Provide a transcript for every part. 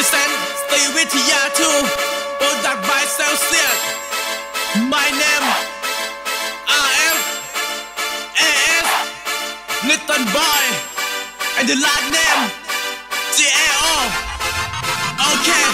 ตีวิทยาทูโปรดักต์บายเซลเซียส My name RM AS Little Boy and the last name GAO Okay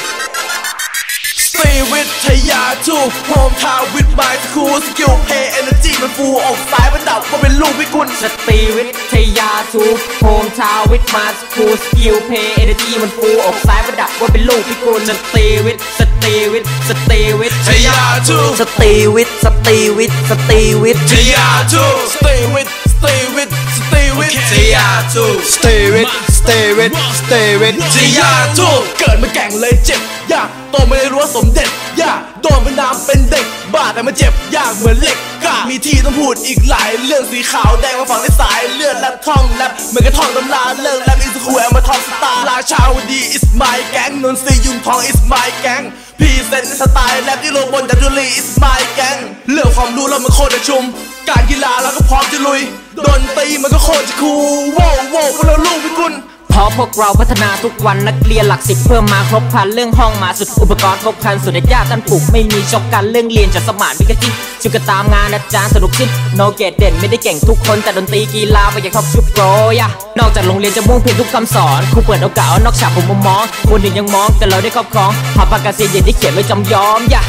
สตรีวิทยาทูโฮมทาววิดไมสคูสกิลเพย์เอเนอร์ จีมันฟูออกสายมันดับว่าเป็นลูกพิกุลสตรีวิทยาทูHome town with my school skill play energy มัน full อกซ้ายประดับว่าเป็นลูกพิกุลสตรีวิทสตรีวิทสตรีวิททยา two สตรีวิทสตรีวิทสตรีวิททยา two Stay with Stay with Stay with ทยาทู Stay with Stay with Stay with ทยาทูเกิดมาแก่งเลยเจ็บยากโตมาในรั้วสมเด็จย่าโดนเป็นน้ำเป็นเด็ก บ้าแต่มันเจ็บยากเหมือนเหล็กกล้ามีที่ต้องพูดอีกหลาย เรื่องสีขาวแดงมาฝังในสายเลือดและท่องแรปเหมือนกับท่องตำราเลิกแรปอิสคูแอมมาทองสตาร์ราชาวดี is my gang นนทรียุงทอง is my gang พีเซนสไตล์แรปที่โลบนดับจูลี is my gang เรื่องความรู้เรามันโคตรจะชุม การกีฬาเราก็พร้อมจะลุยดนตรีมันก็โคตรจะคูลโว้วโว้พวกเราลูกพิกุล เพราะพวกเราพัฒนาทุกวันนักเรียนหลักสิบเพิ่มมาครบครันเรื่องห้องมาสุดอุปกรณ์ครบครันสุดยากท่านปลูกไม่มีชกกันเรื่องเรียนจะสมานวิกฤตชุกกระตามงานอาจารย์สนุกชิดโนเกตเด่นไม่ได้เก่งทุกคนแต่ดนตรีกีฬาไปอย่างท็อปชุดโปรยะนอกจากโรงเรียนจะมุ่งเพียงทุกคำสอนครูเปิดโอกาสนอกฉากผมมมองคนอื่นยังมองแต่เราได้ครอบครองหาปากกาเซียนเย็นที่เขียนไว้จำยอมยะ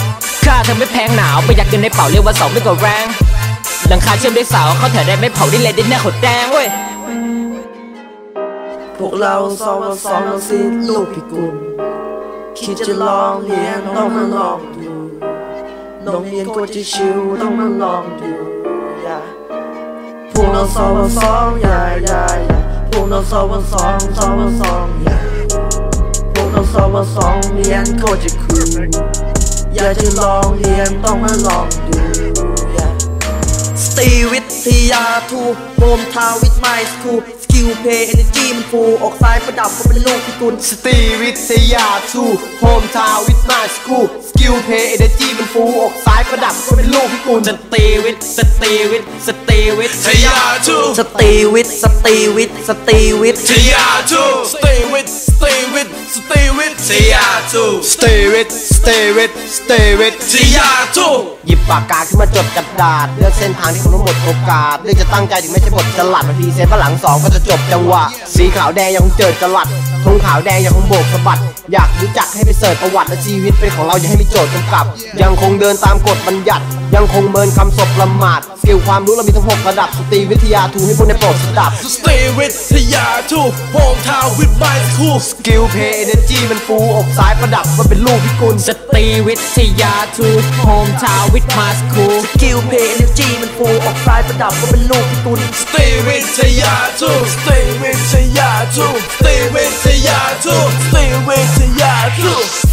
ค่าเธอไม่แพงหนาวประหยัดเงินในเป๋าเรียกว่าสองไม่กว่าแรงหลังคาเชื่อมด้วยเสาเขาแถวได้ไม่เผาได้เลยได้แน่ขดแดงเว้ย พวกเราสองเราสองเราสิลูกพิกุลคิดจะลองเรียนต้องมาลองดูโรงเรียนก็จะ chill ต้องมาลองดูอย่าพวกเราสองเราสองอย่าอย่าอย่าพวกเราสองเราสองสองเราสองอย่าพวกเราสองเราสองเรียนก็จะ cool อยากจะลองเรียนต้องมาลองดู ตรีวิทยา two Home town with my school skill play energy มัน full อกซ้ายประดับก็เป็นลูกพิกุลสตรีวิทยา two Home town with my school skill play energy มัน full อกซ้ายประดับก็เป็นลูกพิกุลสตรีวิทย์สตรีวิทย์สตรีวิทย์ทยา two สตรีวิทสตรีวิทสตรีวิททยา two Stay with Stay with Stay with ทยาทู Stay with Stay with Stay with ทยาทูหยิบปากกาขึ้นมาจดกระดาษ เลือกเส้นทางที่คุณต้องหมดโอกาส เลือกจะตั้งใจถึงไม่ใช่บทจลัดมา present ฝรั่งสองก็จะจบจังหวะ สีขาวแดงยังคงเจิดจรัส ธงขาวแดงยังคงโบกสะบัด อยากรู้จักให้ไป search ประวัติและชีวิตเป็นของเราอย่าให้มีโจทย์กำกับ ยังคงเดินตามกฎบัญญัติ ยังคงเมินคำศพละหมาดสกิลความรู้เรามีทั้งหกระดับสตรีวิทยา two ให้พวกในโปรดสดับ Stay with ทยาทู Home Town with my school สกิลเพย์เอเนจีมันฟูอกซ้ายประดับมันเป็นลูกพิกุลสตรีวิทยา two Home town with my school skill play energy มัน full อกซ้ายประดับก็เป็นลูกพิกุล Stay with ทยาทู Stay with ทยา 土，谁为谁压土？谁为谁压土？